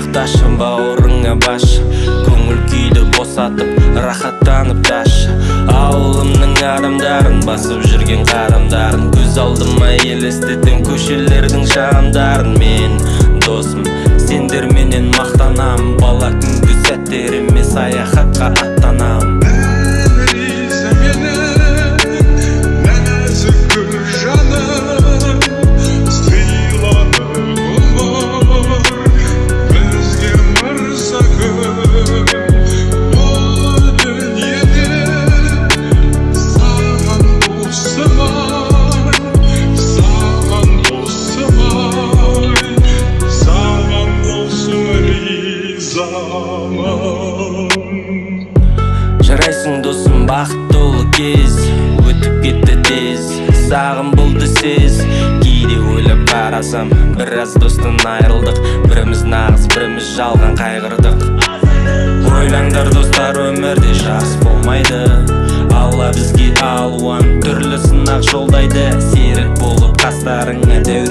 досым құшақташы бауырыңа баш. Көңіл күйді босатып рахаттанып ташы. Ауылымның адамдарын басып жүрген қадамдарын көз алдыма елестетем көшелердің шамдарын. Мен досым сендерменен мақтанам ризамын жарайсың досым бақыт толы кез. Өтіп кетті тез. Сағым болды сез. Кейде ойлап қарасам біраз достан айырылдық біріміз нағыз біріміз жалған қайғырдық. Ойлаңдар достар өмірде жас болмайды. Алла бізге алуан түрлі сынақ жолдайды. Серік болып қастарыңа дәу